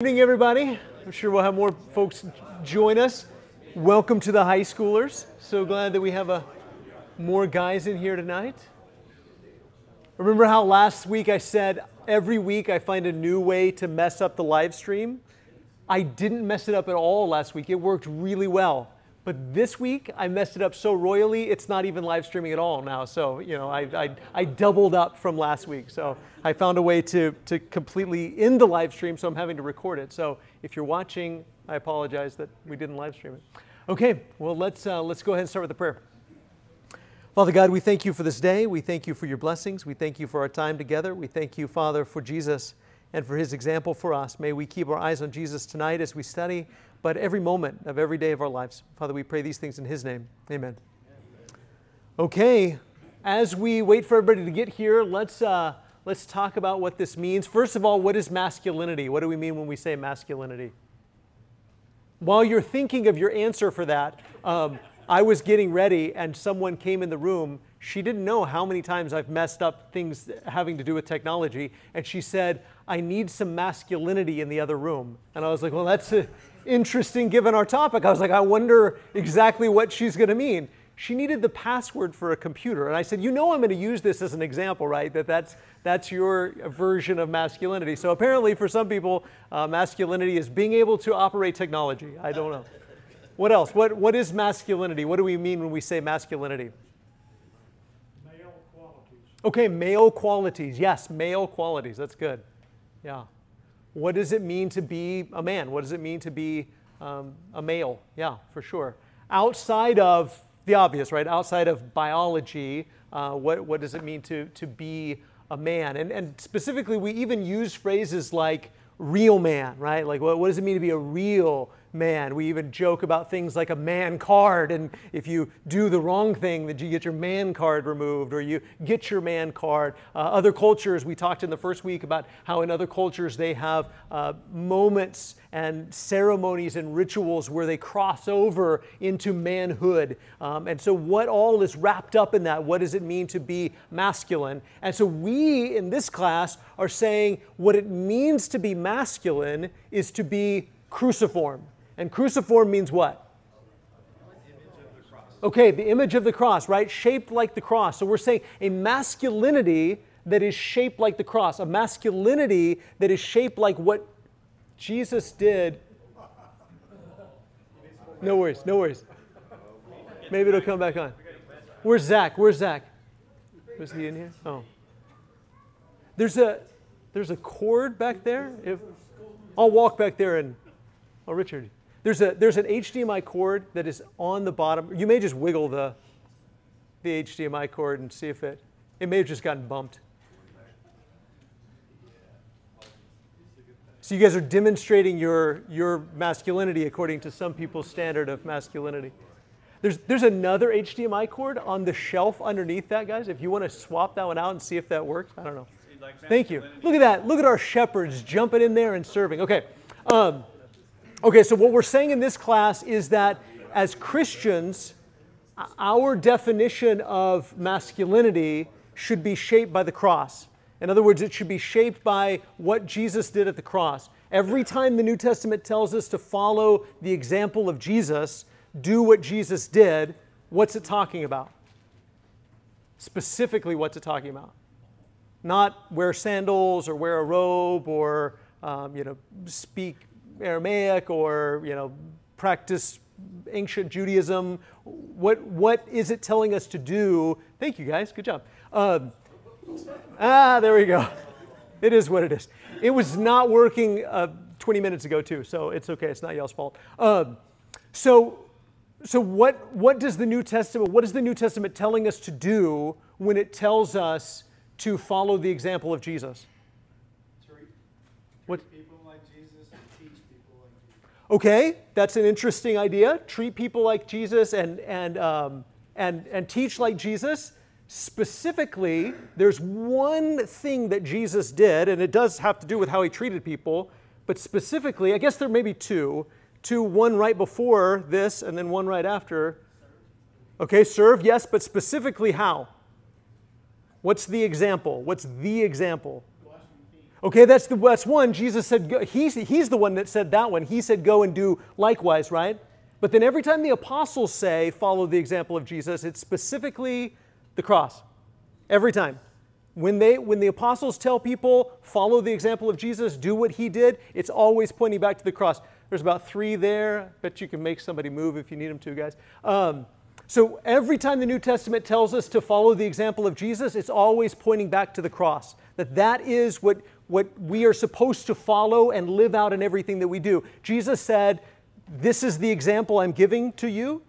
evening, everybody. I'm sure we'll have more folks join us. Welcome to the high schoolers. So glad that we have a, more guys in here tonight. Remember how last week I said every week I find a new way to mess up the live stream? I didn't mess it up at all last week. It worked really well. But this week I messed it up so royally, it's not even live streaming at all now. So, you know, I, I, I doubled up from last week. So I found a way to, to completely end the live stream, so I'm having to record it. So if you're watching, I apologize that we didn't live stream it. Okay, well, let's, uh, let's go ahead and start with the prayer. Father God, we thank you for this day. We thank you for your blessings. We thank you for our time together. We thank you, Father, for Jesus and for his example for us. May we keep our eyes on Jesus tonight as we study but every moment of every day of our lives. Father, we pray these things in His name. Amen. Okay, as we wait for everybody to get here, let's, uh, let's talk about what this means. First of all, what is masculinity? What do we mean when we say masculinity? While you're thinking of your answer for that, um, I was getting ready and someone came in the room. She didn't know how many times I've messed up things having to do with technology. And she said, I need some masculinity in the other room. And I was like, well, that's a, interesting given our topic. I was like, I wonder exactly what she's going to mean. She needed the password for a computer. And I said, You know, I'm going to use this as an example, right? That that's, that's your version of masculinity. So apparently, for some people, uh, masculinity is being able to operate technology. I don't know. What else? What, what is masculinity? What do we mean when we say masculinity? Male qualities. Okay, male qualities. Yes, male qualities. That's good. Yeah. What does it mean to be a man? What does it mean to be um, a male? Yeah, for sure. Outside of the obvious, right? Outside of biology, uh, what, what does it mean to, to be a man? And, and specifically, we even use phrases like real man, right? Like, what, what does it mean to be a real man. We even joke about things like a man card, and if you do the wrong thing, that you get your man card removed or you get your man card. Uh, other cultures, we talked in the first week about how in other cultures they have uh, moments and ceremonies and rituals where they cross over into manhood. Um, and so, what all is wrapped up in that? What does it mean to be masculine? And so, we in this class are saying what it means to be masculine is to be cruciform. And cruciform means what? Okay, the image of the cross, right? Shaped like the cross. So we're saying a masculinity that is shaped like the cross, a masculinity that is shaped like what Jesus did. No worries, no worries. Maybe it'll come back on. Where's Zach? Where's Zach? Was he in here? Oh. There's a there's a cord back there. If I'll walk back there and oh Richard. There's, a, there's an HDMI cord that is on the bottom. You may just wiggle the, the HDMI cord and see if it, it may have just gotten bumped. So you guys are demonstrating your, your masculinity according to some people's standard of masculinity. There's, there's another HDMI cord on the shelf underneath that, guys. If you want to swap that one out and see if that works, I don't know. Thank you. Look at that. Look at our shepherds jumping in there and serving. Okay. Um, Okay, so what we're saying in this class is that as Christians, our definition of masculinity should be shaped by the cross. In other words, it should be shaped by what Jesus did at the cross. Every time the New Testament tells us to follow the example of Jesus, do what Jesus did, what's it talking about? Specifically, what's it talking about? Not wear sandals or wear a robe or um, you know, speak Aramaic or you know practice ancient Judaism. What what is it telling us to do? Thank you guys, good job. Um, ah, there we go. It is what it is. It was not working uh, 20 minutes ago too, so it's okay. It's not y'all's fault. Um, so so what what does the New Testament what is the New Testament telling us to do when it tells us to follow the example of Jesus? What? Okay, that's an interesting idea. Treat people like Jesus and, and, um, and, and teach like Jesus. Specifically, there's one thing that Jesus did, and it does have to do with how he treated people, but specifically, I guess there may be two. Two, one right before this, and then one right after. Okay, serve, yes, but specifically how? What's the example? What's the example? Okay, that's, the, that's one. Jesus said, go, he's, he's the one that said that one. He said, go and do likewise, right? But then every time the apostles say, follow the example of Jesus, it's specifically the cross. Every time. When, they, when the apostles tell people, follow the example of Jesus, do what he did, it's always pointing back to the cross. There's about three there. Bet you can make somebody move if you need them to, guys. Um, so every time the New Testament tells us to follow the example of Jesus, it's always pointing back to the cross. That that is what, what we are supposed to follow and live out in everything that we do. Jesus said, This is the example I'm giving to you.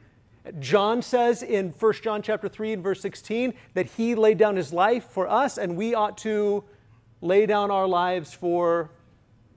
John says in 1 John chapter 3 and verse 16 that he laid down his life for us and we ought to lay down our lives for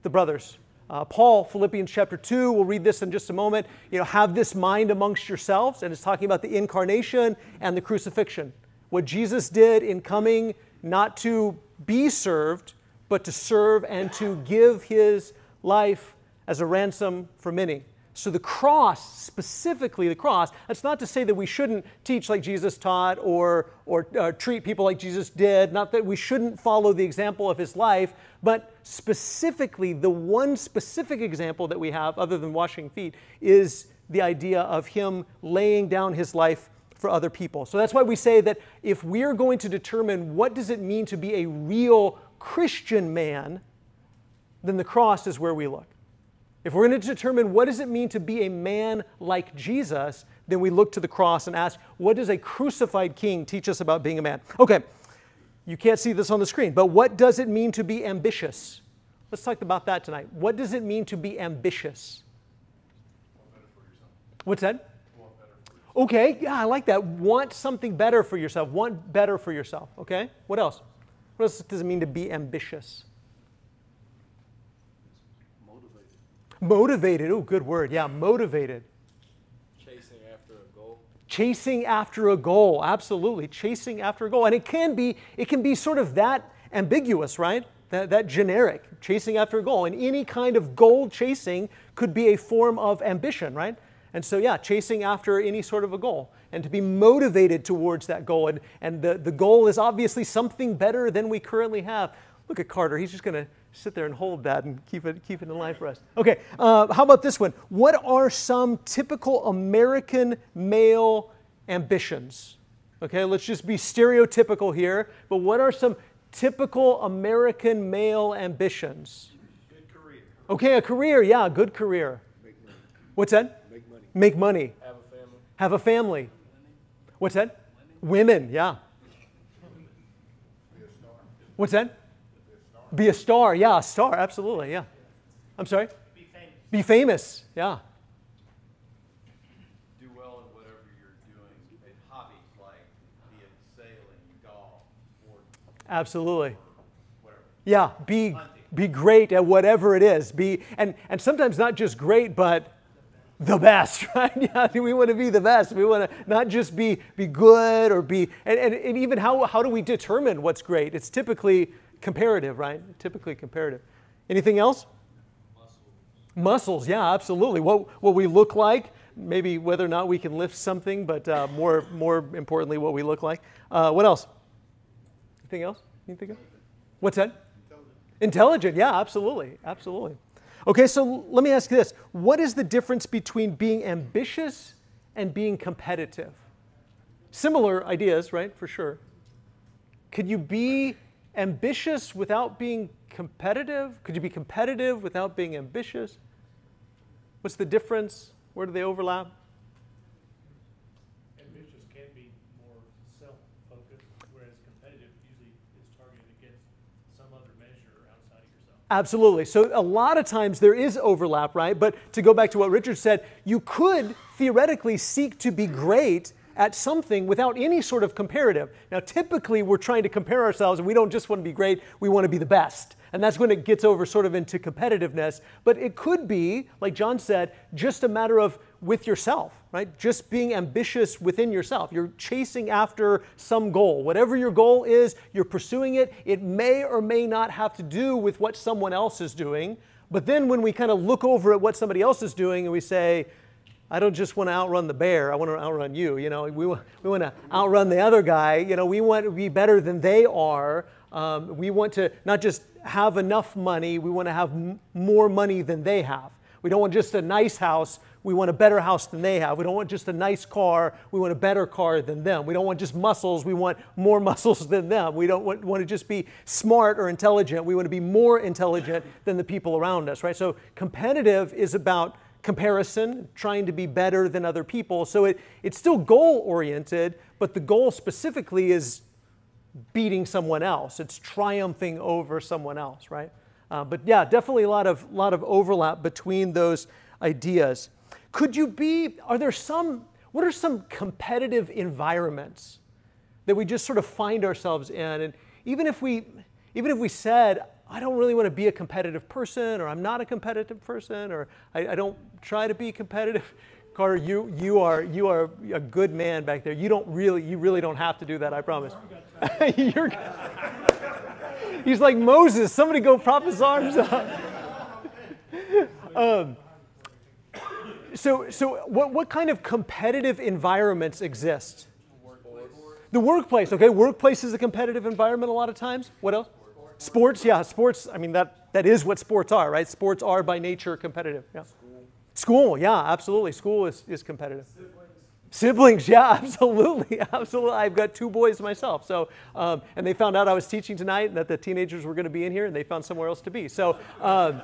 the brothers. Uh, Paul, Philippians chapter 2, we'll read this in just a moment. You know, have this mind amongst yourselves, and it's talking about the incarnation and the crucifixion. What Jesus did in coming not to be served, but to serve and to give his life as a ransom for many. So, the cross, specifically the cross, that's not to say that we shouldn't teach like Jesus taught or, or uh, treat people like Jesus did, not that we shouldn't follow the example of his life, but specifically, the one specific example that we have, other than washing feet, is the idea of him laying down his life for other people. So that's why we say that if we're going to determine what does it mean to be a real Christian man, then the cross is where we look. If we're going to determine what does it mean to be a man like Jesus, then we look to the cross and ask, what does a crucified king teach us about being a man? Okay, you can't see this on the screen, but what does it mean to be ambitious? Let's talk about that tonight. What does it mean to be ambitious? What's that? Okay, yeah, I like that. Want something better for yourself. Want better for yourself. Okay, what else? What else does it mean to be ambitious? Motivated. Motivated. Oh, good word. Yeah, motivated. Chasing after a goal. Chasing after a goal. Absolutely. Chasing after a goal. And it can be, it can be sort of that ambiguous, right? That, that generic, chasing after a goal. And any kind of goal chasing could be a form of ambition, right? And so, yeah, chasing after any sort of a goal and to be motivated towards that goal. And, and the, the goal is obviously something better than we currently have. Look at Carter. He's just going to sit there and hold that and keep it, keep it in line for us. Okay, uh, how about this one? What are some typical American male ambitions? Okay, let's just be stereotypical here, but what are some typical American male ambitions? Good career. Okay, a career, yeah, good career. What's that? Make money. Have a family. Have a family. What's that? Women, yeah. What's that? Be a star, yeah, a star, absolutely, yeah. I'm sorry? Be famous. Be famous, yeah. do well at whatever you're doing. And hobbies like be it sailing, golf, or Absolutely. whatever. Yeah, be, Hunting. be great at whatever it is. Be, and, and sometimes not just great, but the best, right? Yeah, we want to be the best. We want to not just be, be good or be, and, and, and even how, how do we determine what's great? It's typically comparative, right? Typically comparative. Anything else? Muscles, yeah, absolutely. What, what we look like, maybe whether or not we can lift something, but uh, more, more importantly, what we look like. Uh, what else? Anything else? Anything else? What's that? Intelligent. Intelligent, yeah, absolutely, absolutely. Okay, so let me ask you this What is the difference between being ambitious and being competitive? Similar ideas, right, for sure. Could you be ambitious without being competitive? Could you be competitive without being ambitious? What's the difference? Where do they overlap? Ambitious can be more self-focused, whereas competitive usually is targeted against some other measure. Absolutely. So a lot of times there is overlap, right? But to go back to what Richard said, you could theoretically seek to be great at something without any sort of comparative. Now, typically we're trying to compare ourselves and we don't just want to be great, we want to be the best. And that's when it gets over sort of into competitiveness. But it could be, like John said, just a matter of with yourself, right? Just being ambitious within yourself. You're chasing after some goal. Whatever your goal is, you're pursuing it. It may or may not have to do with what someone else is doing. But then when we kind of look over at what somebody else is doing and we say, I don't just want to outrun the bear. I want to outrun you. You know, we, we want to outrun the other guy. You know, we want to be better than they are. Um, we want to not just have enough money, we want to have m- more money than they have. We don't want just a nice house, we want a better house than they have. We don't want just a nice car, we want a better car than them. We don't want just muscles, we want more muscles than them. We don't want, want to just be smart or intelligent, we want to be more intelligent than the people around us, right? So competitive is about comparison, trying to be better than other people. So it, it's still goal oriented, but the goal specifically is beating someone else. It's triumphing over someone else, right? Uh, but yeah, definitely a lot of lot of overlap between those ideas. Could you be? Are there some? What are some competitive environments that we just sort of find ourselves in? And even if we, even if we said, I don't really want to be a competitive person, or I'm not a competitive person, or I, I don't try to be competitive. Carter, you, you, are, you are a good man back there. You don't really, you really don't have to do that, I promise. You're, he's like Moses. Somebody go prop his arms up. Um, so, so what, what kind of competitive environments exist? The workplace, okay? Workplace is a competitive environment a lot of times. What else? Sports, yeah, sports. I mean, that, that is what sports are, right? Sports are by nature competitive. Yeah. School, yeah, absolutely. School is, is competitive. Siblings, yeah, absolutely, absolutely. I've got two boys myself. So, um, and they found out I was teaching tonight and that the teenagers were going to be in here, and they found somewhere else to be. So, um,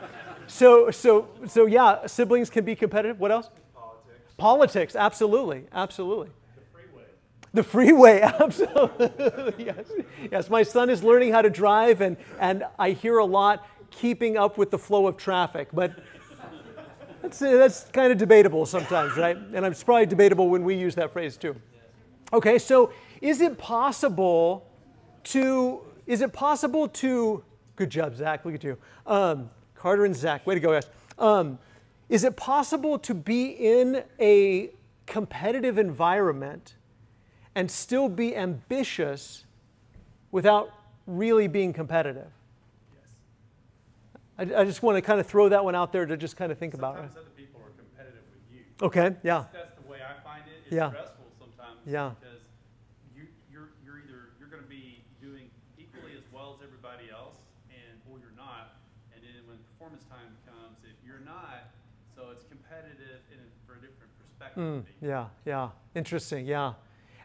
so, so, so, yeah, siblings can be competitive. What else? Politics. Politics, absolutely, absolutely. The freeway. The freeway, absolutely. yes. yes, my son is learning how to drive, and, and I hear a lot keeping up with the flow of traffic, but that's, that's kind of debatable sometimes, right? And it's probably debatable when we use that phrase too. Okay, so is it possible to, is it possible to, good job, Zach, look at you. Um, Carter and Zach, way to go, guys. Um, is it possible to be in a competitive environment and still be ambitious without really being competitive? I, I just want to kind of throw that one out there to just kind of think about it. Sometimes other people are competitive with you. Okay, yeah, That's the way I find it. It's Yeah. stressful sometimes. Yeah. Because you, you're, you're either, you're gonna be doing equally as well as everybody else and, or you're not. And then when performance time comes, if you're not, so it's competitive in, a- for a different perspective. Mm, yeah, yeah. Interesting, yeah.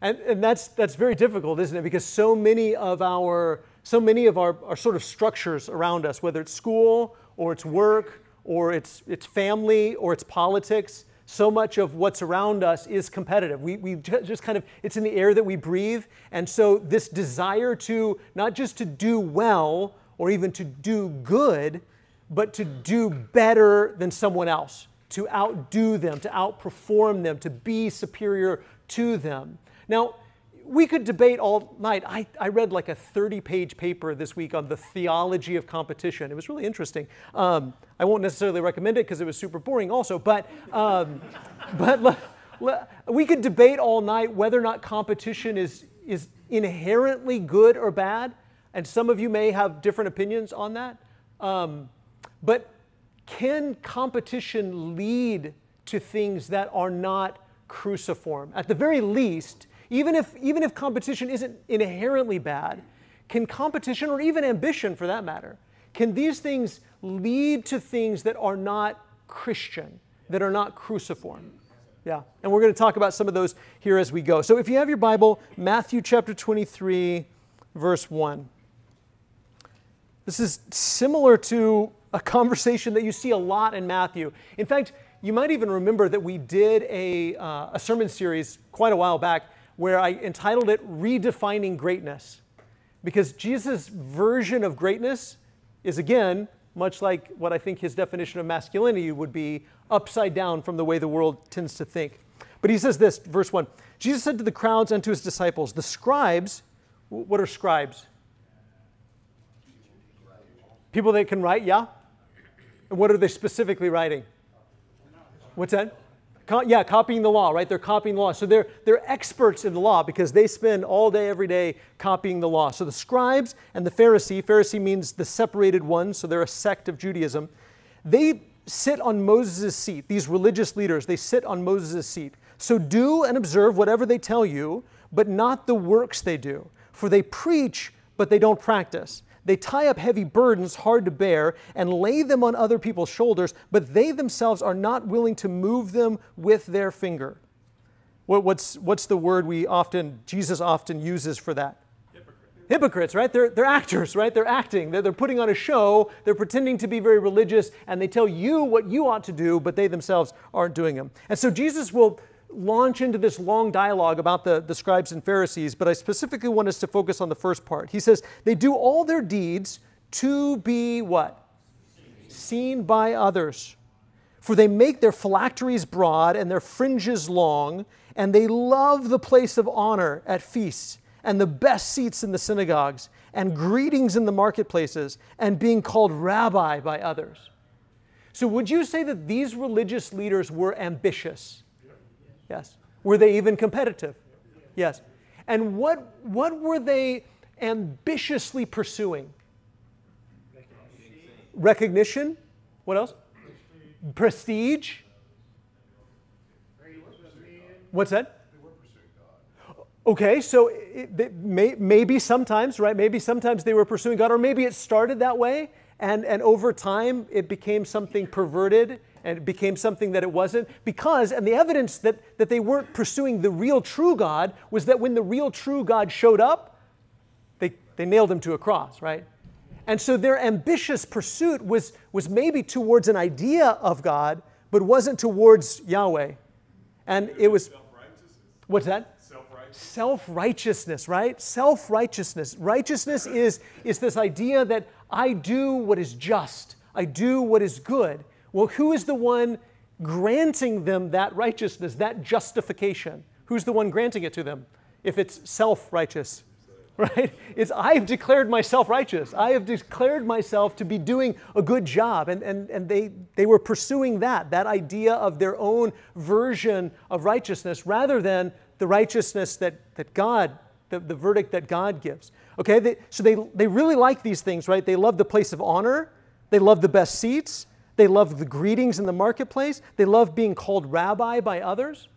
And, and that's, that's very difficult, isn't it? Because so many of our, so many of our, our sort of structures around us, whether it's school or it's work or it's, it's family or it's politics, so much of what's around us is competitive. We, we just kind of, it's in the air that we breathe. And so this desire to, not just to do well or even to do good, but to do better than someone else, to outdo them, to outperform them, to be superior to them. Now, we could debate all night. I, I read like a 30 page paper this week on the theology of competition. It was really interesting. Um, I won't necessarily recommend it because it was super boring, also, but, um, but le- le- we could debate all night whether or not competition is, is inherently good or bad. And some of you may have different opinions on that. Um, but can competition lead to things that are not cruciform? At the very least, even if, even if competition isn't inherently bad, can competition, or even ambition for that matter, can these things lead to things that are not Christian, that are not cruciform? Yeah, and we're going to talk about some of those here as we go. So if you have your Bible, Matthew chapter 23, verse 1. This is similar to a conversation that you see a lot in Matthew. In fact, you might even remember that we did a, uh, a sermon series quite a while back where I entitled it Redefining Greatness. Because Jesus' version of greatness is, again, much like what I think his definition of masculinity would be, upside down from the way the world tends to think. But he says this, verse 1 Jesus said to the crowds and to his disciples, The scribes, what are scribes? People that can write, yeah? And what are they specifically writing? What's that? Co- yeah, copying the law, right? They're copying the law. So they're, they're experts in the law because they spend all day, every day copying the law. So the scribes and the Pharisee, Pharisee means the separated ones, so they're a sect of Judaism. They sit on Moses' seat. These religious leaders, they sit on Moses' seat. So do and observe whatever they tell you, but not the works they do. For they preach, but they don't practice. They tie up heavy burdens hard to bear and lay them on other people's shoulders, but they themselves are not willing to move them with their finger. What, what's, what's the word we often, Jesus often uses for that? Hypocrites, right? They're, they're actors, right? They're acting. They're, they're putting on a show. They're pretending to be very religious, and they tell you what you ought to do, but they themselves aren't doing them. And so Jesus will launch into this long dialogue about the, the scribes and Pharisees, but I specifically want us to focus on the first part. He says, They do all their deeds to be what? Seen by others. For they make their phylacteries broad and their fringes long, and they love the place of honor at feasts and the best seats in the synagogues and greetings in the marketplaces and being called rabbi by others. So, would you say that these religious leaders were ambitious? Yes. Were they even competitive? Yes. And what, what were they ambitiously pursuing? Recognition. What else? Prestige. What's that? Okay, so it, may, maybe sometimes, right? Maybe sometimes they were pursuing God, or maybe it started that way, and, and over time it became something perverted and it became something that it wasn't. Because, and the evidence that, that they weren't pursuing the real true God was that when the real true God showed up, they, they nailed him to a cross, right? And so their ambitious pursuit was, was maybe towards an idea of God, but wasn't towards Yahweh. And it was. What's that? self righteousness, right? Self righteousness. Righteousness is, is this idea that I do what is just, I do what is good. Well, who is the one granting them that righteousness, that justification? Who's the one granting it to them if it's self righteous? Right? It's I've declared myself righteous. I have declared myself to be doing a good job. And, and, and they, they were pursuing that, that idea of their own version of righteousness rather than the righteousness that, that God, the, the verdict that God gives. Okay, they, so they, they really like these things, right? They love the place of honor, they love the best seats, they love the greetings in the marketplace, they love being called rabbi by others.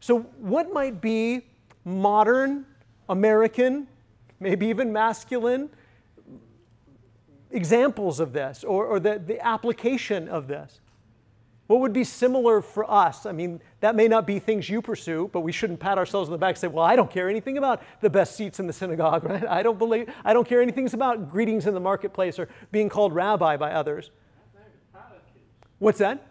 So, what might be modern, American, maybe even masculine examples of this or, or the, the application of this? What would be similar for us? I mean, that may not be things you pursue, but we shouldn't pat ourselves on the back and say, well, I don't care anything about the best seats in the synagogue, right? I don't believe, I don't care anything about greetings in the marketplace or being called rabbi by others. What's that?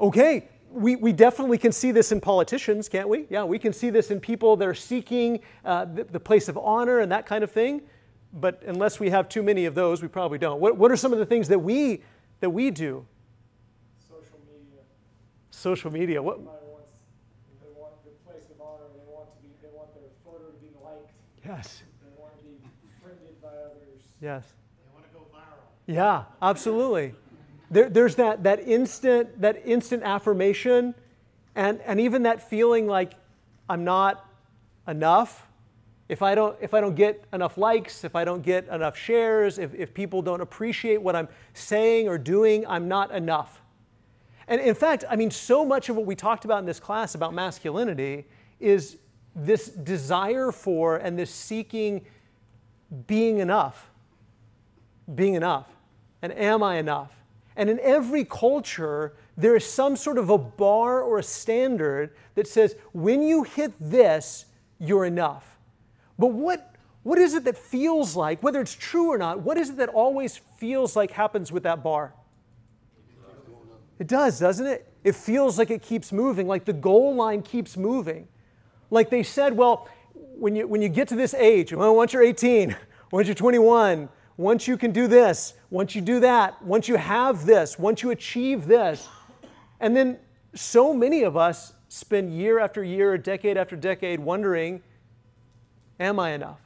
Okay, we, we definitely can see this in politicians, can't we? Yeah, we can see this in people that are seeking uh, the, the, place of honor and that kind of thing. But unless we have too many of those, we probably don't. What, what are some of the things that we, that we do social media. Social media, what? Wants, they want the place of honor. They want to be. They want their photo to be liked. Yes. They want to be friended by others. Yes. They want to go viral. Yeah, absolutely. There, there's that that instant that instant affirmation, and and even that feeling like I'm not enough. If I don't if I don't get enough likes, if I don't get enough shares, if, if people don't appreciate what I'm saying or doing, I'm not enough. And in fact, I mean, so much of what we talked about in this class about masculinity is this desire for and this seeking being enough. Being enough. And am I enough? And in every culture, there is some sort of a bar or a standard that says when you hit this, you're enough. But what, what is it that feels like, whether it's true or not, what is it that always feels like happens with that bar? It does, doesn't it? It feels like it keeps moving, like the goal line keeps moving. Like they said, well, when you, when you get to this age, well, once you're 18, once you're 21, once you can do this, once you do that, once you have this, once you achieve this. And then so many of us spend year after year, decade after decade wondering, am I enough?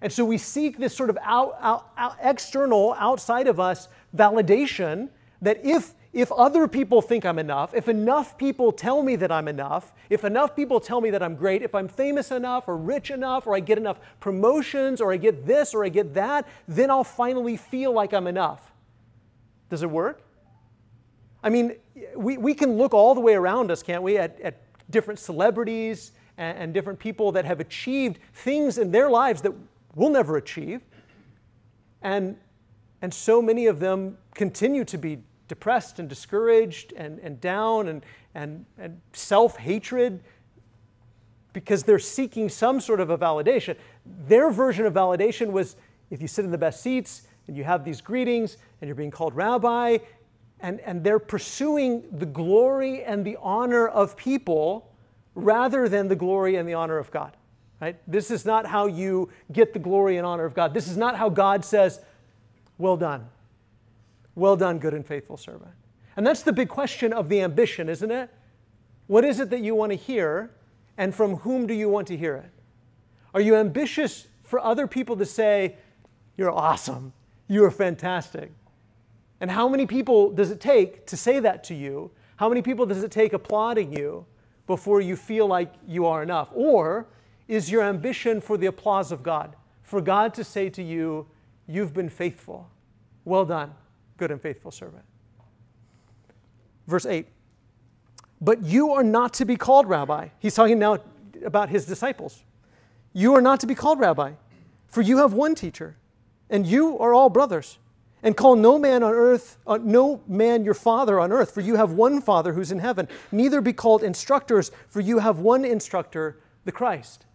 And so we seek this sort of out, out, out, external, outside of us validation that if if other people think I'm enough, if enough people tell me that I'm enough, if enough people tell me that I'm great, if I'm famous enough or rich enough or I get enough promotions or I get this or I get that, then I'll finally feel like I'm enough. Does it work? I mean, we, we can look all the way around us, can't we, at, at different celebrities and, and different people that have achieved things in their lives that we'll never achieve. And, and so many of them continue to be depressed and discouraged and, and down and, and, and self hatred because they're seeking some sort of a validation. Their version of validation was if you sit in the best seats and you have these greetings and you're being called rabbi, and, and they're pursuing the glory and the honor of people rather than the glory and the honor of God. Right? This is not how you get the glory and honor of God. This is not how God says, Well done. Well done, good and faithful servant. And that's the big question of the ambition, isn't it? What is it that you want to hear, and from whom do you want to hear it? Are you ambitious for other people to say, You're awesome, you are fantastic? And how many people does it take to say that to you? How many people does it take applauding you before you feel like you are enough? Or is your ambition for the applause of God? For God to say to you, You've been faithful. Well done, good and faithful servant. Verse 8 But you are not to be called rabbi. He's talking now about his disciples. You are not to be called rabbi, for you have one teacher, and you are all brothers. And call no man on earth, uh, no man your father on earth, for you have one Father who's in heaven. Neither be called instructors, for you have one instructor, the Christ.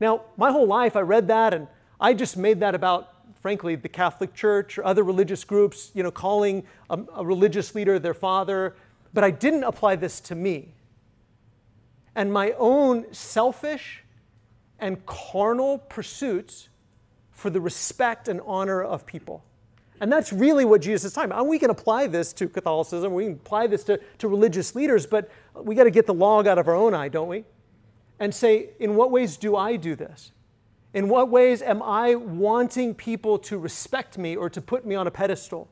Now, my whole life I read that and I just made that about, frankly, the Catholic Church or other religious groups, you know, calling a, a religious leader their father. But I didn't apply this to me. And my own selfish and carnal pursuits for the respect and honor of people. And that's really what Jesus is talking about. And we can apply this to Catholicism, we can apply this to, to religious leaders, but we got to get the log out of our own eye, don't we? And say, in what ways do I do this? In what ways am I wanting people to respect me or to put me on a pedestal?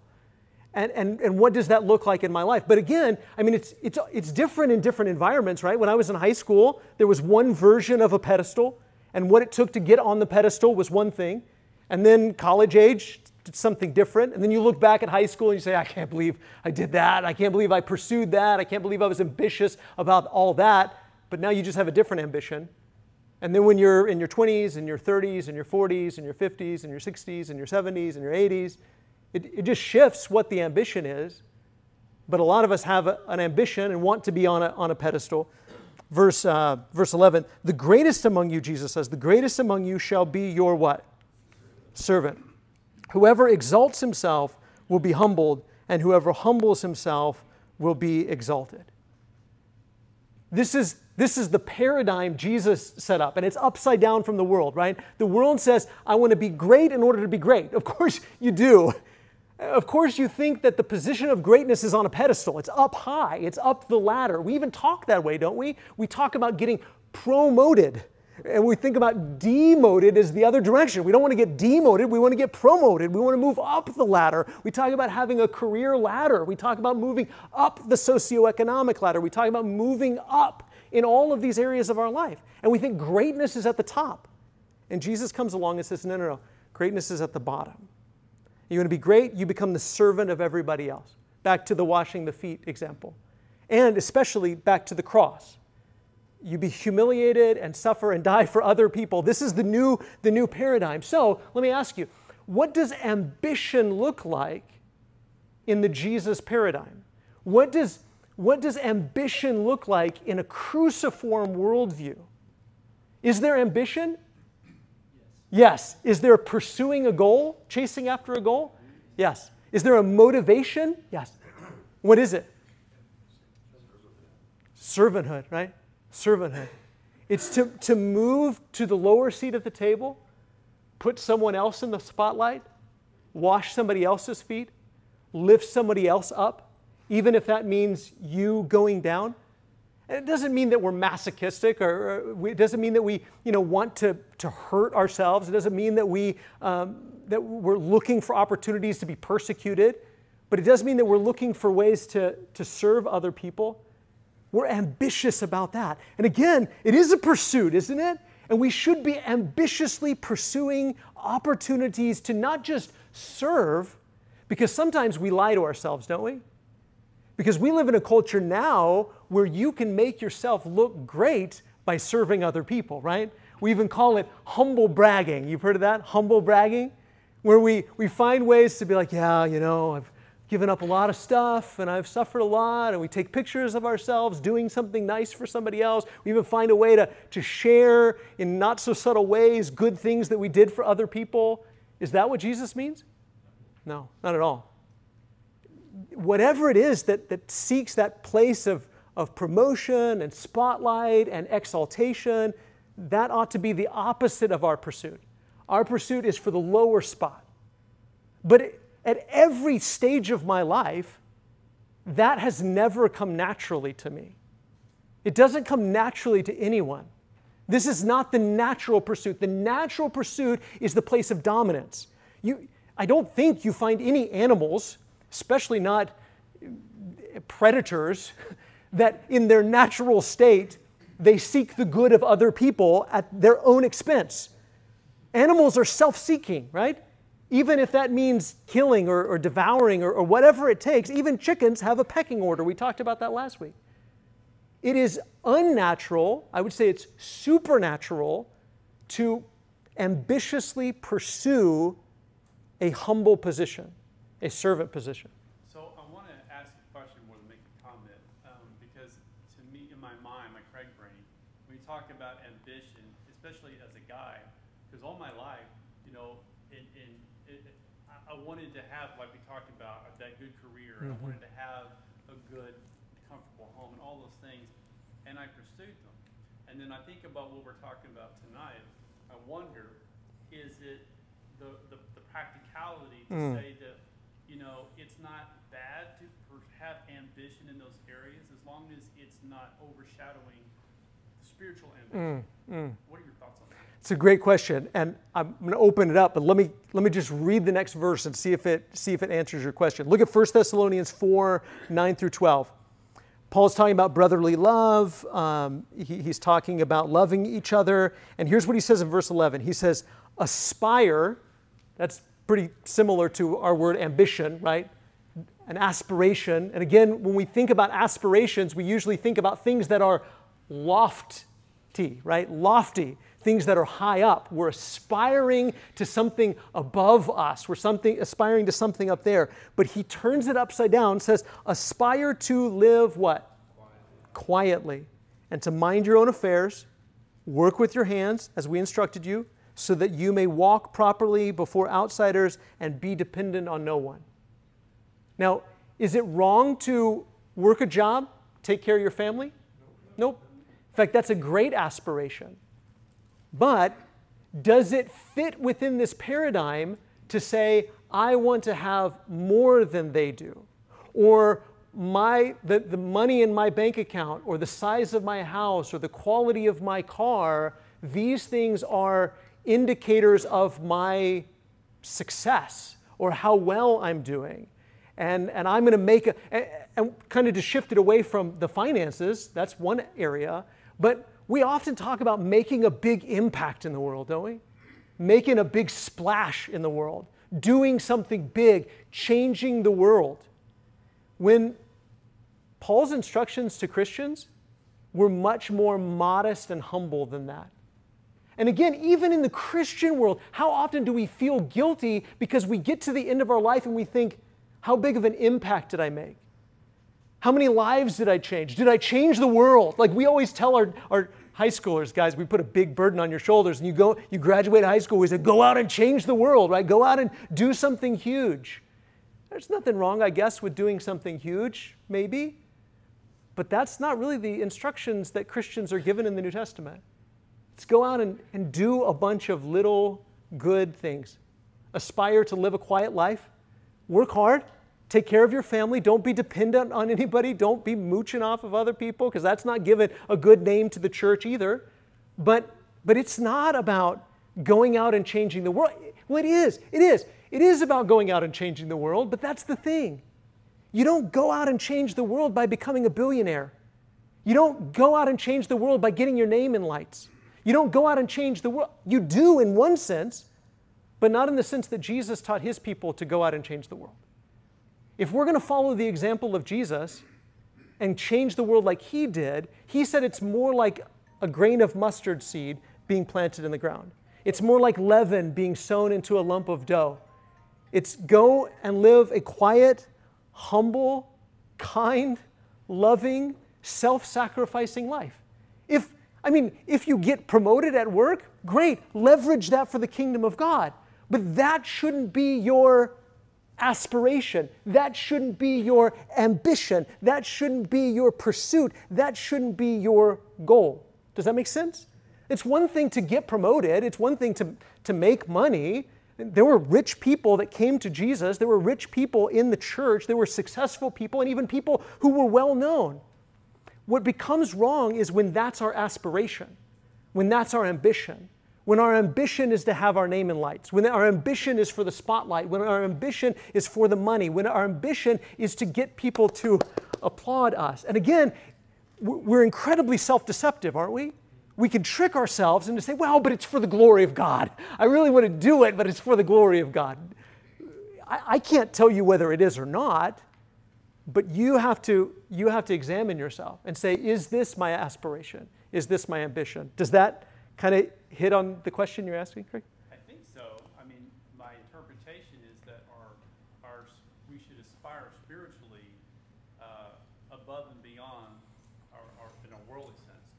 And, and, and what does that look like in my life? But again, I mean, it's, it's, it's different in different environments, right? When I was in high school, there was one version of a pedestal, and what it took to get on the pedestal was one thing. And then college age, something different. And then you look back at high school and you say, I can't believe I did that. I can't believe I pursued that. I can't believe I was ambitious about all that. But now you just have a different ambition. And then when you're in your 20s and your 30s and your 40s and your 50s and your 60s and your 70s and your 80s, it, it just shifts what the ambition is. But a lot of us have a, an ambition and want to be on a, on a pedestal. Verse, uh, verse 11, the greatest among you, Jesus says, the greatest among you shall be your what? Servant. Whoever exalts himself will be humbled, and whoever humbles himself will be exalted. This is, this is the paradigm Jesus set up, and it's upside down from the world, right? The world says, I want to be great in order to be great. Of course you do. Of course, you think that the position of greatness is on a pedestal. It's up high, it's up the ladder. We even talk that way, don't we? We talk about getting promoted. And we think about demoted as the other direction. We don't want to get demoted, we want to get promoted. We want to move up the ladder. We talk about having a career ladder. We talk about moving up the socioeconomic ladder. We talk about moving up in all of these areas of our life. And we think greatness is at the top. And Jesus comes along and says, no, no, no. Greatness is at the bottom. You want to be great, you become the servant of everybody else. Back to the washing the feet example. And especially back to the cross you be humiliated and suffer and die for other people. This is the new, the new paradigm. So let me ask you, what does ambition look like in the Jesus paradigm? What does, what does ambition look like in a cruciform worldview? Is there ambition? Yes. yes. Is there pursuing a goal, chasing after a goal? Yes. Is there a motivation? Yes. What is it? Servanthood, right? servanthood. It's to, to move to the lower seat at the table, put someone else in the spotlight, wash somebody else's feet, lift somebody else up, even if that means you going down. And it doesn't mean that we're masochistic or, or it doesn't mean that we you know, want to, to hurt ourselves. It doesn't mean that, we, um, that we're looking for opportunities to be persecuted. But it does mean that we're looking for ways to, to serve other people we're ambitious about that. And again, it is a pursuit, isn't it? And we should be ambitiously pursuing opportunities to not just serve, because sometimes we lie to ourselves, don't we? Because we live in a culture now where you can make yourself look great by serving other people, right? We even call it humble bragging. You've heard of that? Humble bragging? where we, we find ways to be like, yeah, you know, I've given up a lot of stuff and I've suffered a lot, and we take pictures of ourselves doing something nice for somebody else. We even find a way to, to share in not so subtle ways good things that we did for other people. Is that what Jesus means? No, not at all. Whatever it is that, that seeks that place of, of promotion and spotlight and exaltation, that ought to be the opposite of our pursuit. Our pursuit is for the lower spot. But at every stage of my life, that has never come naturally to me. It doesn't come naturally to anyone. This is not the natural pursuit. The natural pursuit is the place of dominance. You, I don't think you find any animals, especially not predators, that in their natural state they seek the good of other people at their own expense. Animals are self seeking, right? Even if that means killing or, or devouring or, or whatever it takes, even chickens have a pecking order. We talked about that last week. It is unnatural, I would say it's supernatural, to ambitiously pursue a humble position, a servant position. So I want to ask a question more than make a comment, um, because to me, in my mind, my Craig brain, when you talk about ambition, especially as a guy, because all my life, you know, in, in it, I wanted to have, like we talked about, that good career. I wanted to have a good, comfortable home, and all those things, and I pursued them. And then I think about what we're talking about tonight. I wonder, is it the, the, the practicality to Mm. say that, you know, it's not bad to per- have ambition in those areas as long as it's not overshadowing spiritual ambition. Mm, What are your thoughts on that? It's a great question, and I'm going to open it up, but let me let me just read the next verse and see if it see if it answers your question. Look at 1 Thessalonians 4, 9 through 12. Paul's talking about brotherly love. Um, he- he's talking about loving each other. And here's what he says in verse 11 He says, Aspire, that's pretty similar to our word ambition, right? An aspiration. And again, when we think about aspirations, we usually think about things that are lofty, right? Lofty, things that are high up. We're aspiring to something above us. We're something aspiring to something up there. But he turns it upside down, says, aspire to live what? Quietly. And to mind your own affairs, work with your hands as we instructed you, so that you may walk properly before outsiders and be dependent on no one. Now, is it wrong to work a job, take care of your family? Nope. In fact, that's a great aspiration. But does it fit within this paradigm to say, I want to have more than they do? Or my, the, the money in my bank account, or the size of my house, or the quality of my car, these things are indicators of my success or how well I'm doing. And, and I'm going to make a, and, and kind of to shift it away from the finances, that's one area. But we often talk about making a big impact in the world, don't we? Making a big splash in the world, doing something big, changing the world. When Paul's instructions to Christians were much more modest and humble than that. And again, even in the Christian world, how often do we feel guilty because we get to the end of our life and we think, how big of an impact did I make? How many lives did I change? Did I change the world? Like we always tell our, our high schoolers, guys, we put a big burden on your shoulders and you go, you graduate high school, we say, go out and change the world, right? Go out and do something huge. There's nothing wrong, I guess, with doing something huge, maybe. But that's not really the instructions that Christians are given in the New Testament. Let's go out and, and do a bunch of little good things. Aspire to live a quiet life. Work hard. Take care of your family. Don't be dependent on anybody. Don't be mooching off of other people because that's not giving a good name to the church either. But, but it's not about going out and changing the world. Well, it is. It is. It is about going out and changing the world, but that's the thing. You don't go out and change the world by becoming a billionaire. You don't go out and change the world by getting your name in lights. You don't go out and change the world. You do in one sense, but not in the sense that Jesus taught his people to go out and change the world. If we're going to follow the example of Jesus and change the world like he did, he said it's more like a grain of mustard seed being planted in the ground. It's more like leaven being sown into a lump of dough. It's go and live a quiet, humble, kind, loving, self sacrificing life. If, I mean, if you get promoted at work, great, leverage that for the kingdom of God. But that shouldn't be your aspiration. That shouldn't be your ambition. That shouldn't be your pursuit. That shouldn't be your goal. Does that make sense? It's one thing to get promoted, it's one thing to, to make money. There were rich people that came to Jesus, there were rich people in the church, there were successful people, and even people who were well known. What becomes wrong is when that's our aspiration, when that's our ambition, when our ambition is to have our name in lights, when our ambition is for the spotlight, when our ambition is for the money, when our ambition is to get people to applaud us. And again, we're incredibly self deceptive, aren't we? We can trick ourselves into saying, well, but it's for the glory of God. I really want to do it, but it's for the glory of God. I, I can't tell you whether it is or not, but you have to you have to examine yourself and say, is this my aspiration? Is this my ambition? Does that kind of hit on the question you're asking, Craig? I think so. I mean, my interpretation is that our, our we should aspire spiritually uh, above and beyond our, our, in a worldly sense,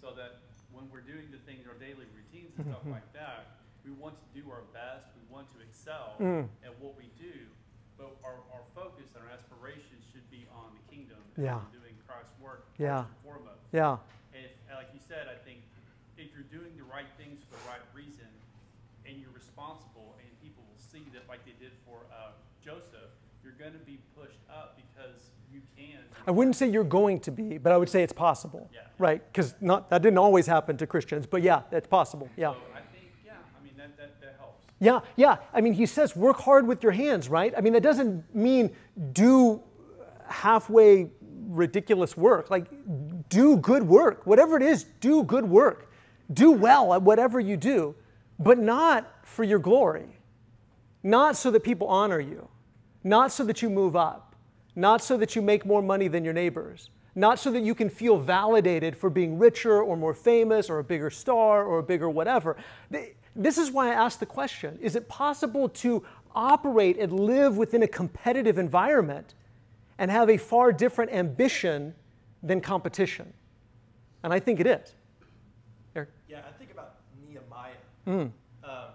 so that when we're doing the things, our daily routines and stuff like that, we want to do our best. We want to excel Mm. at what we do, but our, our focus and our aspirations should be on the kingdom Yeah. doing Christ's work Yeah. and foremost. Yeah. If, like you said, I think if you're doing the right things for the right reason and you're responsible and people will see that like they did for uh, Joseph, you're going to be pushed up because you can. I wouldn't say you're going to be, but I would say it's possible. Yeah. Right? Because not that didn't always happen to Christians, but yeah, that's possible. Yeah. So I think, yeah, I mean, that, that, that helps. Yeah, yeah. I mean, he says work hard with your hands, right? I mean, that doesn't mean do halfway ridiculous work. Like, do good work. Whatever it is, do good work. Do well at whatever you do, but not for your glory. Not so that people honor you. Not so that you move up. Not so that you make more money than your neighbors. Not so that you can feel validated for being richer or more famous or a bigger star or a bigger whatever. This is why I asked the question Is it possible to operate and live within a competitive environment and have a far different ambition than competition? And I think it is. Eric? Yeah, I think about Nehemiah. Mm. Um,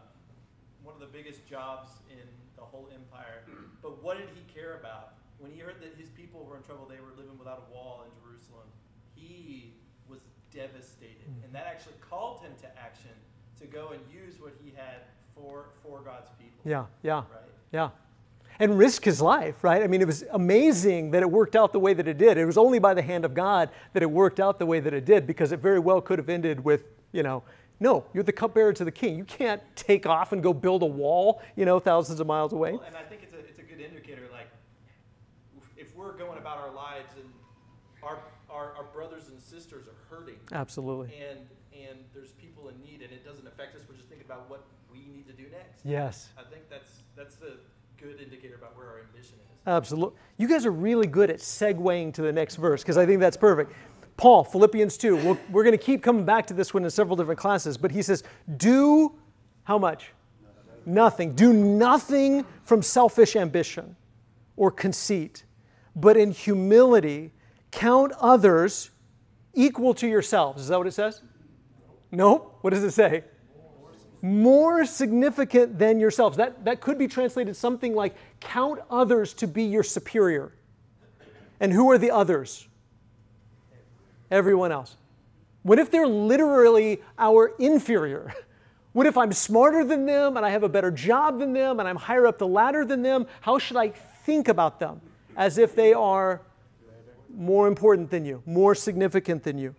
one of the biggest jobs in the whole empire. But what did he care about? When he heard that his people were in trouble, they were living without a wall in Jerusalem, he was devastated. Mm. And that actually called him to action to go and use what he had for, for God's people. Yeah, yeah. Right? Yeah. And risk his life, right? I mean, it was amazing that it worked out the way that it did. It was only by the hand of God that it worked out the way that it did because it very well could have ended with, you know, no, you're the cupbearer to the king. You can't take off and go build a wall, you know, thousands of miles away. Well, and I think it's a, it's a good indicator. Like, if we're going about our lives and our, our, our brothers and sisters are hurting, Absolutely. and and there's people in need, and it doesn't affect us. We're just thinking about what we need to do next. Yes. I think that's that's a good indicator about where our ambition is. Absolutely. You guys are really good at segueing to the next verse because I think that's perfect. Paul, Philippians 2. We're, we're going to keep coming back to this one in several different classes, but he says, Do how much? Nothing. Do nothing from selfish ambition or conceit, but in humility count others equal to yourselves. Is that what it says? Nope. What does it say? More significant than yourselves. That, that could be translated something like count others to be your superior. And who are the others? Everyone else. What if they're literally our inferior? What if I'm smarter than them and I have a better job than them and I'm higher up the ladder than them? How should I think about them? As if they are more important than you, more significant than you.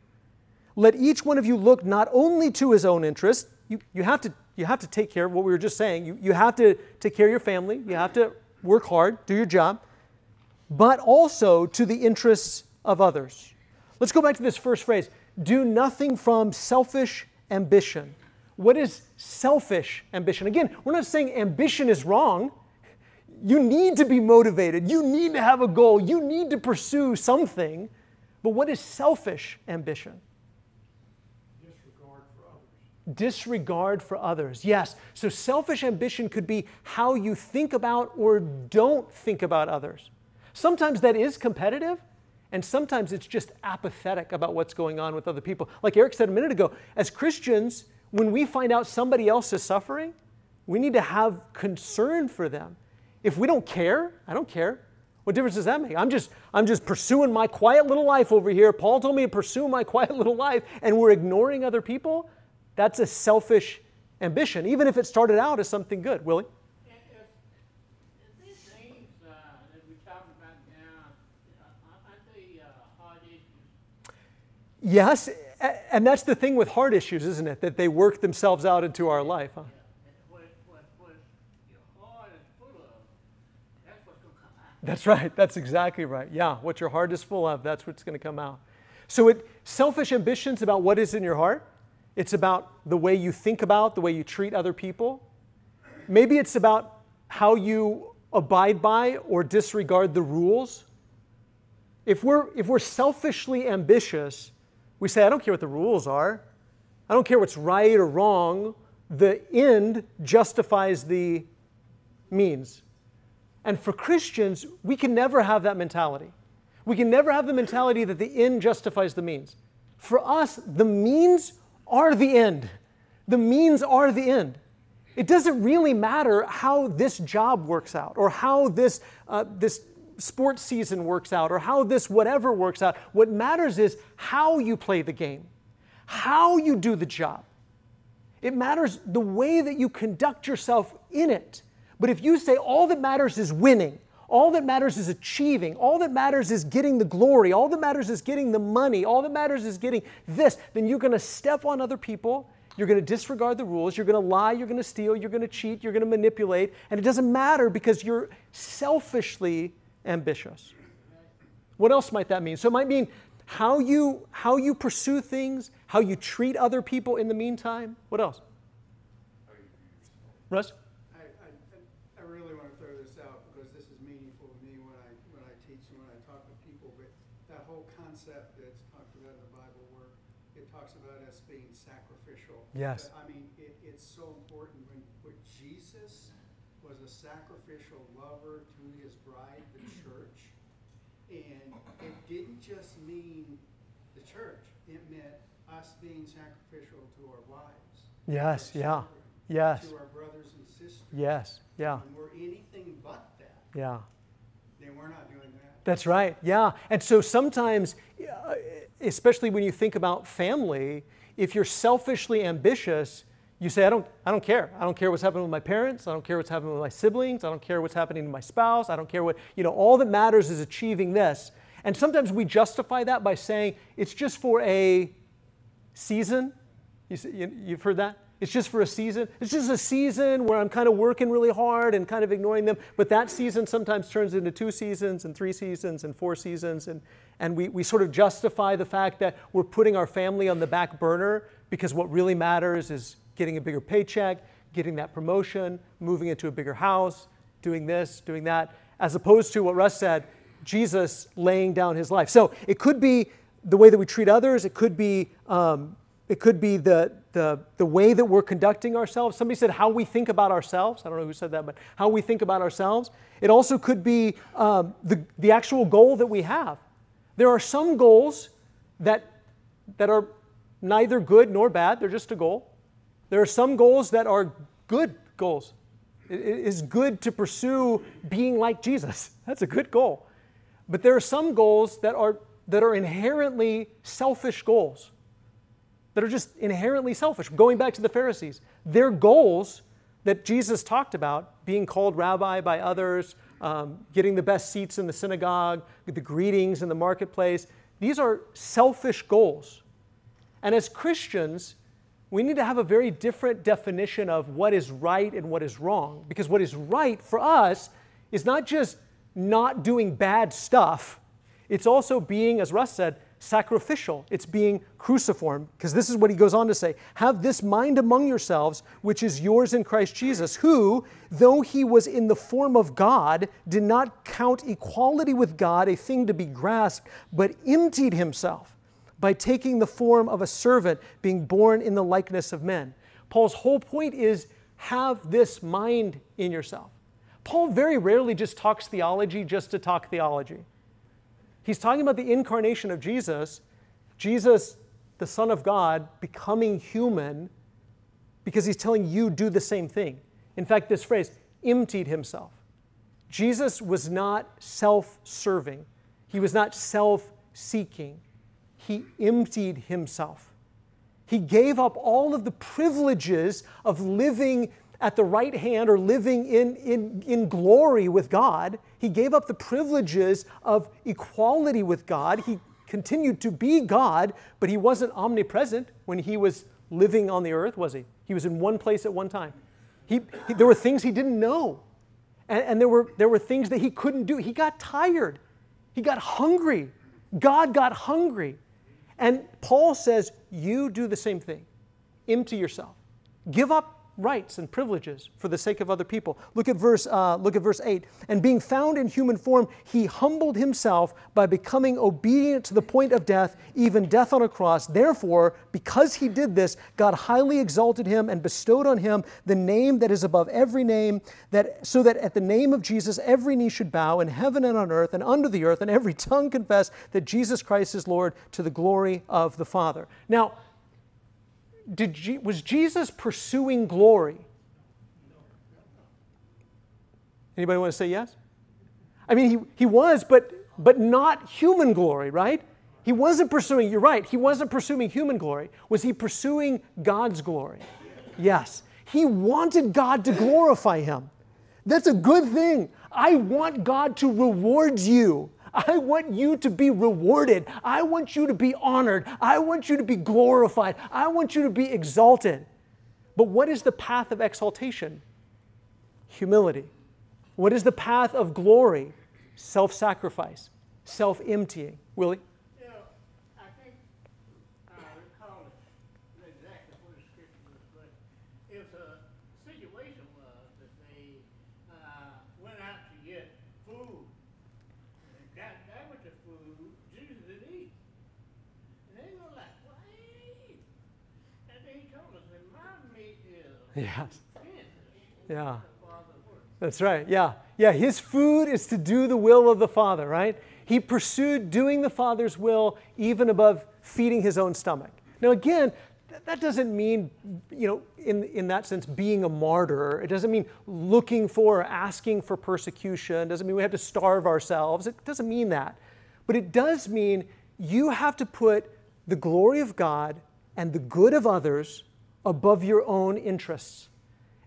Let each one of you look not only to his own interest, you, you, have, to, you have to take care of what we were just saying. You, you have to take care of your family, you have to work hard, do your job, but also to the interests of others. Let's go back to this first phrase do nothing from selfish ambition. What is selfish ambition? Again, we're not saying ambition is wrong. You need to be motivated. You need to have a goal. You need to pursue something. But what is selfish ambition? Disregard for others. Yes, so selfish ambition could be how you think about or don't think about others. Sometimes that is competitive, and sometimes it's just apathetic about what's going on with other people. Like Eric said a minute ago, as Christians, when we find out somebody else is suffering, we need to have concern for them. If we don't care, I don't care. What difference does that make? I'm just, I'm just pursuing my quiet little life over here. Paul told me to pursue my quiet little life, and we're ignoring other people. That's a selfish ambition, even if it started out as something good. Willie? And if, if these things uh, that we're talking about now, uh, aren't they uh, hard issues? Yes, and that's the thing with hard issues, isn't it? That they work themselves out into our life. Huh? Heart. That's right. That's exactly right. Yeah, what your heart is full of, that's what's going to come out. So, it, selfish ambitions about what is in your heart. It's about the way you think about, the way you treat other people. Maybe it's about how you abide by or disregard the rules. If we're, if we're selfishly ambitious, we say, I don't care what the rules are. I don't care what's right or wrong. The end justifies the means. And for Christians, we can never have that mentality. We can never have the mentality that the end justifies the means. For us, the means are the end. The means are the end. It doesn't really matter how this job works out or how this, uh, this sports season works out or how this whatever works out. What matters is how you play the game, how you do the job. It matters the way that you conduct yourself in it. But if you say all that matters is winning, all that matters is achieving, all that matters is getting the glory, all that matters is getting the money, all that matters is getting this, then you're going to step on other people. You're going to disregard the rules. You're going to lie. You're going to steal. You're going to cheat. You're going to manipulate. And it doesn't matter because you're selfishly ambitious. What else might that mean? So it might mean how you, how you pursue things, how you treat other people in the meantime. What else? Russ? I, I, I really want to throw this out because this is meaningful to me when I, when I teach and when I talk to people, but that whole concept that's talked about in the Bible where it talks about us being Yes. I mean, it, it's so important when, when Jesus was a sacrificial lover to his bride, the church, and it didn't just mean the church, it meant us being sacrificial to our wives. Yes, our yeah. children, Yes. To our brothers and sisters. Yes. Yeah. When we're anything but that, Yeah. then we're not doing that. That's right. Yeah. And so sometimes, uh, especially when you think about family, if you're selfishly ambitious, you say, I don't, I don't care. I don't care what's happening with my parents. I don't care what's happening with my siblings. I don't care what's happening to my spouse. I don't care what, you know, all that matters is achieving this. And sometimes we justify that by saying it's just for a season. You, you've heard that? It's just for a season. It's just a season where I'm kind of working really hard and kind of ignoring them. But that season sometimes turns into two seasons and three seasons and four seasons. And, and we, we sort of justify the fact that we're putting our family on the back burner because what really matters is getting a bigger paycheck, getting that promotion, moving into a bigger house, doing this, doing that, as opposed to what Russ said, Jesus laying down his life. So it could be the way that we treat others. It could be um, it could be the, the the way that we're conducting ourselves. Somebody said how we think about ourselves. I don't know who said that, but how we think about ourselves. It also could be um, the the actual goal that we have. There are some goals that that are neither good nor bad. They're just a goal. There are some goals that are good goals. It is good to pursue being like Jesus. That's a good goal. But there are some goals that are, that are inherently selfish goals, that are just inherently selfish. Going back to the Pharisees, their goals that Jesus talked about, being called rabbi by others, um, getting the best seats in the synagogue, the greetings in the marketplace, these are selfish goals. And as Christians, we need to have a very different definition of what is right and what is wrong. Because what is right for us is not just not doing bad stuff, it's also being, as Russ said, sacrificial. It's being cruciform. Because this is what he goes on to say Have this mind among yourselves, which is yours in Christ Jesus, who, though he was in the form of God, did not count equality with God a thing to be grasped, but emptied himself by taking the form of a servant, being born in the likeness of men. Paul's whole point is have this mind in yourself. Paul very rarely just talks theology just to talk theology. He's talking about the incarnation of Jesus, Jesus, the Son of God, becoming human because he's telling you do the same thing. In fact, this phrase, emptied himself. Jesus was not self serving, he was not self seeking. He emptied himself. He gave up all of the privileges of living at the right hand or living in, in, in glory with God. He gave up the privileges of equality with God. He continued to be God, but he wasn't omnipresent when he was living on the earth, was he? He was in one place at one time. He, he there were things he didn't know, and, and there, were, there were things that he couldn't do. He got tired, he got hungry. God got hungry. And Paul says, You do the same thing. Empty yourself. Give up rights and privileges for the sake of other people. Look at verse, uh, look at verse 8. And being found in human form, he humbled himself by becoming obedient to the point of death, even death on a cross. Therefore, because he did this, God highly exalted him and bestowed on him the name that is above every name, that so that at the name of Jesus every knee should bow in heaven and on earth and under the earth, and every tongue confess that Jesus Christ is Lord to the glory of the Father. Now, did, was Jesus pursuing glory? Anybody want to say yes? I mean, he, he was, but, but not human glory, right? He wasn't pursuing, you're right, he wasn't pursuing human glory. Was he pursuing God's glory? Yes. He wanted God to glorify him. That's a good thing. I want God to reward you. I want you to be rewarded. I want you to be honored. I want you to be glorified. I want you to be exalted. But what is the path of exaltation? Humility. What is the path of glory? Self sacrifice, self emptying. Willie? You know, I think, I recall it exactly what the scripture was, but it was a situation was that they uh, went out to get food. And got that was the food Jesus would eat. And they were like, well, I ain't eat. And then he told us that my meat is Yes. Yeah. That's right. Yeah. Yeah. His food is to do the will of the Father, right? He pursued doing the Father's will even above feeding his own stomach. Now, again, that doesn't mean, you know, in, in that sense, being a martyr. It doesn't mean looking for or asking for persecution. It doesn't mean we have to starve ourselves. It doesn't mean that. But it does mean you have to put the glory of God and the good of others above your own interests.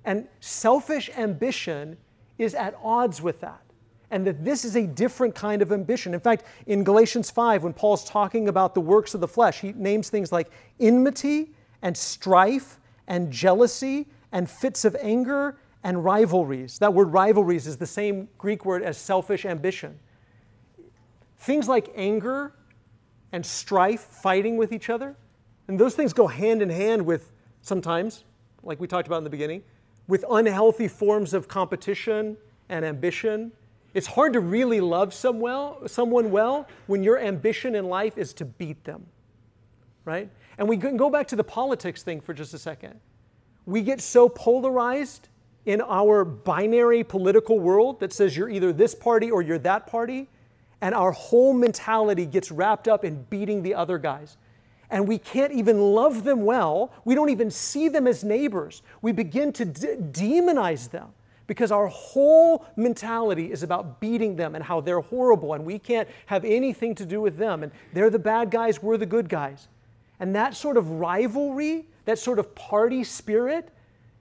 And selfish ambition is at odds with that. And that this is a different kind of ambition. In fact, in Galatians 5, when Paul's talking about the works of the flesh, he names things like enmity and strife and jealousy and fits of anger and rivalries. That word rivalries is the same Greek word as selfish ambition. Things like anger and strife, fighting with each other, and those things go hand in hand with sometimes, like we talked about in the beginning, with unhealthy forms of competition and ambition. It's hard to really love some well, someone well when your ambition in life is to beat them, right? And we can go back to the politics thing for just a second. We get so polarized in our binary political world that says you're either this party or you're that party, and our whole mentality gets wrapped up in beating the other guys and we can't even love them well. We don't even see them as neighbors. We begin to de- demonize them because our whole mentality is about beating them and how they're horrible and we can't have anything to do with them. And they're the bad guys, we're the good guys. And that sort of rivalry, that sort of party spirit,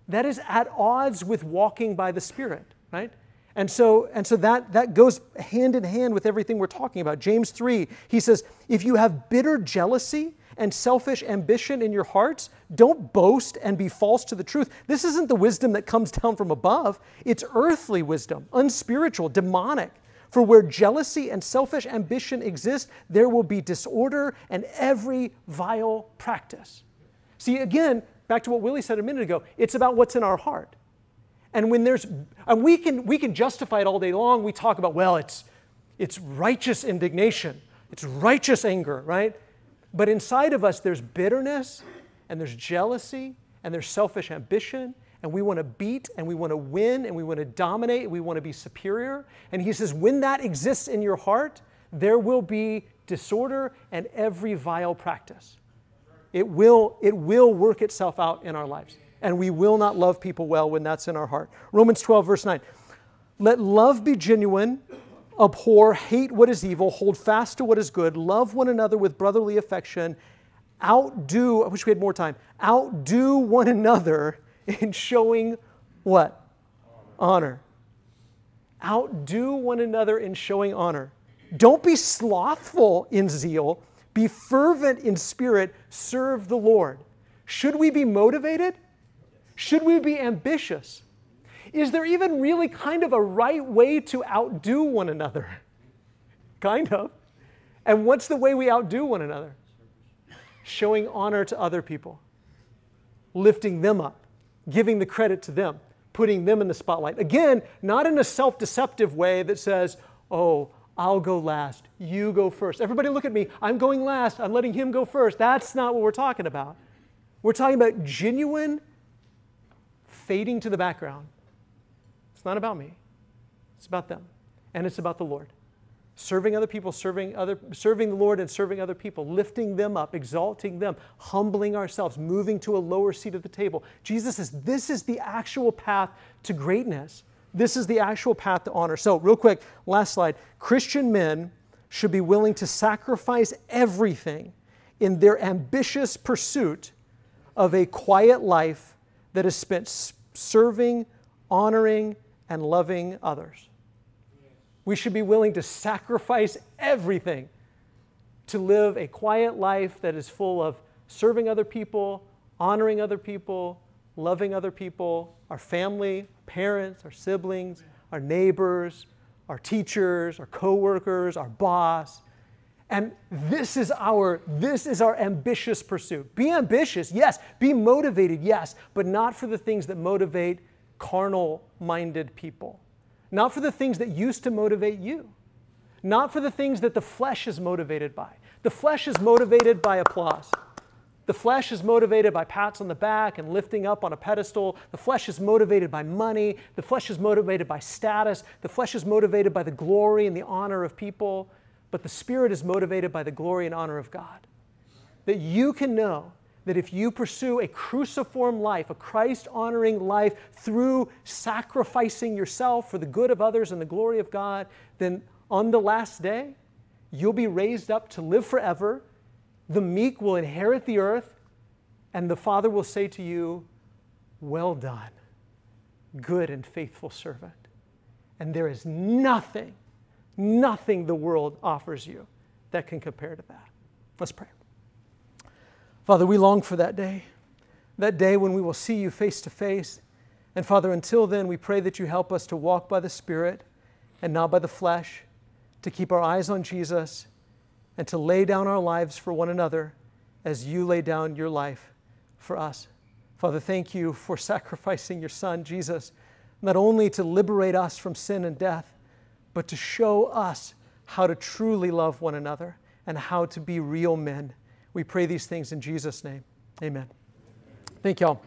that is at odds with walking by the Spirit, right? And so, and so that, that goes hand in hand with everything we're talking about. James 3, he says, if you have bitter jealousy and selfish ambition in your hearts, don't boast and be false to the truth. This isn't the wisdom that comes down from above, it's earthly wisdom, unspiritual, demonic. For where jealousy and selfish ambition exist, there will be disorder and every vile practice. See, again, back to what Willie said a minute ago, it's about what's in our heart. And when there's, and we can, we can justify it all day long. We talk about, well, it's, it's righteous indignation, it's righteous anger, right? But inside of us, there's bitterness and there's jealousy and there's selfish ambition and we want to beat and we want to win and we want to dominate and we want to be superior. And he says, when that exists in your heart, there will be disorder and every vile practice. It will, it will work itself out in our lives. And we will not love people well when that's in our heart. Romans 12, verse 9. Let love be genuine, abhor, hate what is evil, hold fast to what is good, love one another with brotherly affection, outdo, I wish we had more time, outdo one another in showing what? Honor. Outdo one another in showing honor. Don't be slothful in zeal, be fervent in spirit, serve the Lord. Should we be motivated? Should we be ambitious? Is there even really kind of a right way to outdo one another? Kind of. And what's the way we outdo one another? Showing honor to other people, lifting them up, giving the credit to them, putting them in the spotlight. Again, not in a self deceptive way that says, oh, I'll go last, you go first. Everybody look at me, I'm going last, I'm letting him go first. That's not what we're talking about. We're talking about genuine fading to the background not about me. It's about them. And it's about the Lord. Serving other people, serving other serving the Lord and serving other people, lifting them up, exalting them, humbling ourselves, moving to a lower seat at the table. Jesus says this is the actual path to greatness. This is the actual path to honor. So, real quick, last slide. Christian men should be willing to sacrifice everything in their ambitious pursuit of a quiet life that is spent serving, honoring, and loving others. We should be willing to sacrifice everything to live a quiet life that is full of serving other people, honoring other people, loving other people, our family, parents, our siblings, our neighbors, our teachers, our coworkers, our boss. And this is our this is our ambitious pursuit. Be ambitious, yes, be motivated, yes, but not for the things that motivate carnal minded people, not for the things that used to motivate you, not for the things that the flesh is motivated by. The flesh is motivated by applause. The flesh is motivated by pats on the back and lifting up on a pedestal. The flesh is motivated by money. The flesh is motivated by status. The flesh is motivated by the glory and the honor of people. But the spirit is motivated by the glory and honor of God. That you can know that if you pursue a cruciform life, a Christ honoring life through sacrificing yourself for the good of others and the glory of God, then on the last day, you'll be raised up to live forever. The meek will inherit the earth, and the Father will say to you, Well done, good and faithful servant. And there is nothing, nothing the world offers you that can compare to that. Let's pray. Father, we long for that day, that day when we will see you face to face. And Father, until then, we pray that you help us to walk by the Spirit and not by the flesh, to keep our eyes on Jesus, and to lay down our lives for one another as you lay down your life for us. Father, thank you for sacrificing your Son, Jesus, not only to liberate us from sin and death, but to show us how to truly love one another and how to be real men. We pray these things in Jesus' name. Amen. Thank y'all.